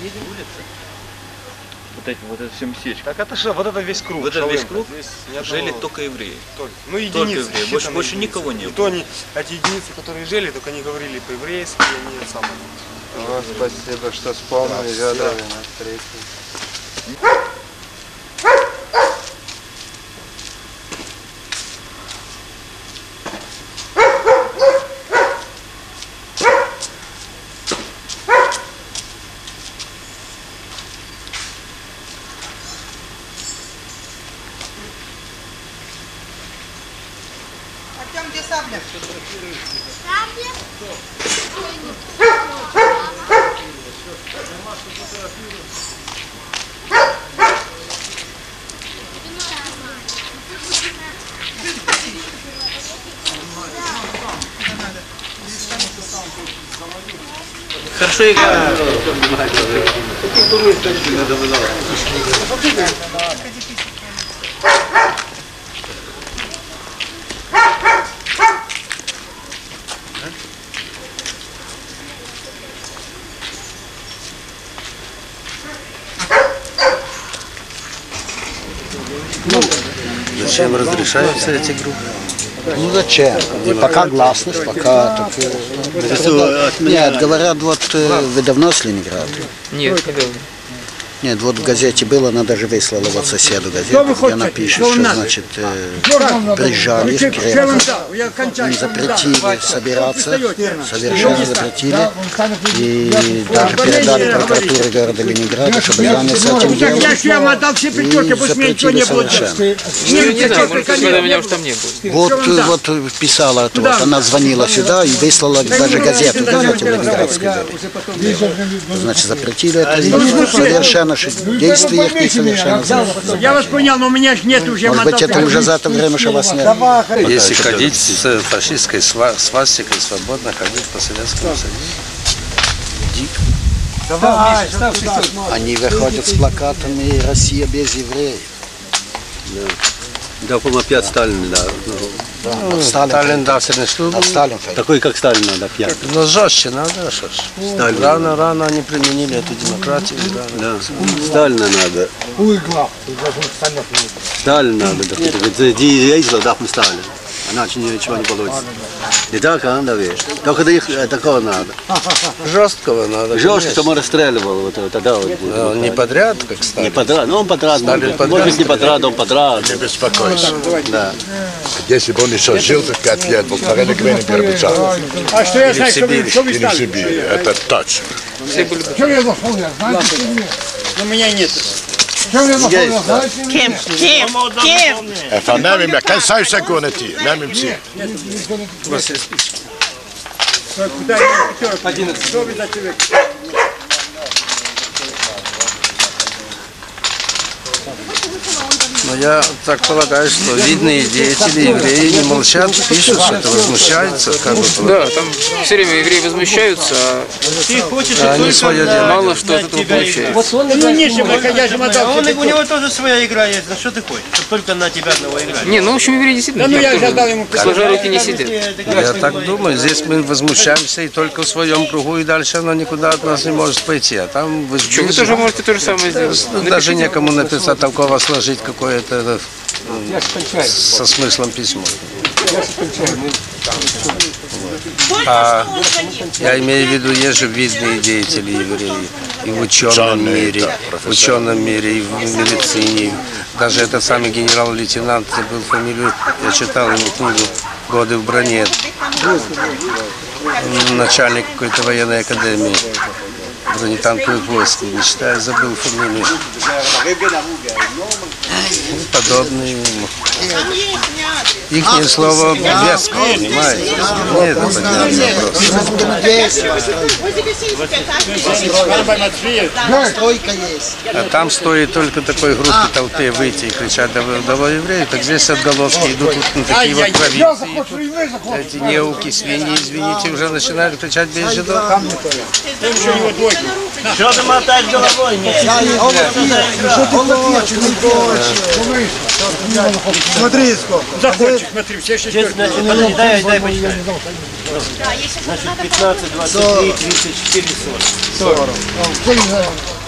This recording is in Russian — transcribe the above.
Едем. Улица. Вот, эти, вот это все местечко. Так это что, вот это весь круг. Вот это весь круг Здесь жили одного... только евреи. Только. Ну единицы. Только евреи. Больше, больше единицы. никого не было. То они, эти единицы, которые жили, только они говорили по-еврейски, они это. О, спасибо, что вспомнили, да, Федоровна, встретились. Где сабля? Хорошо играют. Зачем разрешаются эти группы? Ну зачем? И пока гласность, пока такие... Нет, говорят, вот э, вы давно с Ленинграда? Нет, не давно. Нет, вот в газете было, она даже выслала вот соседу газету, где напишет, что, значит, э, приезжали в Кремль, им запретили собираться, совершенно запретили, и даже передали прокуратуре города Ленинграда, чтобы заняться этим делом, и запретили совершенно. Ну, не знаю, может, когда меня уж там не было. Вот, э, вот э, писала, это вот, она звонила сюда и выслала даже газету, в газете Ленинградской. Значит, запретили это, совершенно, что действия их не совершенно. Я вас понял, но у меня ж нет уже Может быть, это уже за это время, что вас нет. Если ходить с фашистской сва- свастикой, свободно ходить по Советскому Союзу. Они выходят с плакатами «Россия без евреев». Да, по-моему, опять Сталин, да. Ну, Да, Ну, Сталин, Сталин от Сталин. Такой, как Сталин, надо опять. Но жестче надо, что ж. Сталин. Рано, рано они применили эту демократию. рано. Да. Сталина надо. Сталин надо. да. Darf man Сталин. Иначе ничего не получится. Не так, а, Давид? Только их э, такого надо. Жесткого надо. Жестко, конечно. чтобы он расстреливал. Вот, это, тогда вот будет. Да, он не подряд, как Не Сталин. подряд, ну он подряд, Сталин может, подряд может быть не подряд, он подряд. Не беспокойся. Да. Если бы он еще жил тут пять лет, был парень Гвенни Горбачев. А что я знаю, что вы, что вы или в стали? Сибири. Это точно. Все были бы. Что я зашел, я знаете, Но меня нет. Что я зашел, я знаете, Кем? Кем? Кем? En van neem hem, kan zij zijn gewoon het hier. Neem hem zien. Куда я Одиннадцать. Что вы за человек? Но я так полагаю, что видные деятели, евреи не молчат, пишут, что-то возмущаются. Как бы, Да, там все время евреи возмущаются, а а они свое дело. мало что от этого получается. Ну не же, я же мотал. Он, у него тоже своя игра есть. Ну что ты хочешь? Только на тебя одного играть. Не, ну в общем евреи действительно Да ну я же ему сложа руки не сидят. Я так думаю, здесь мы возмущаемся и только в своем кругу, и дальше оно никуда от нас не может пойти. А там вы Что, вы тоже можете то же самое сделать. Ну, даже некому написать толково сложить какое-то э, м, со смыслом письмо. А я имею в виду, есть же видные деятели евреи и в ученом Ученые, мире, в ученом мире, и в медицине. Даже этот самый генерал-лейтенант, забыл фамилию, я читал ему книгу «Годы в броне», начальник какой-то военной академии бронетанковых войск, не считаю, забыл фамилию. Ну, Подобные. Их слово веско, понимаете? Мне это понятно просто. Стройка есть. А там стоит только такой группе толпе выйти и кричать «Давай, давай евреи», так здесь отголоски идут вот на такие вот провинции. Эти неуки, свиньи, извините, уже начинают кричать «Бей жидов». Что ты мотаешь головой? Смотри, сколько. Захочешь, смотри, все шестерки. Значит, подожди, дай, дай почитаю. Значит, 15, 23, 34, 40. 40.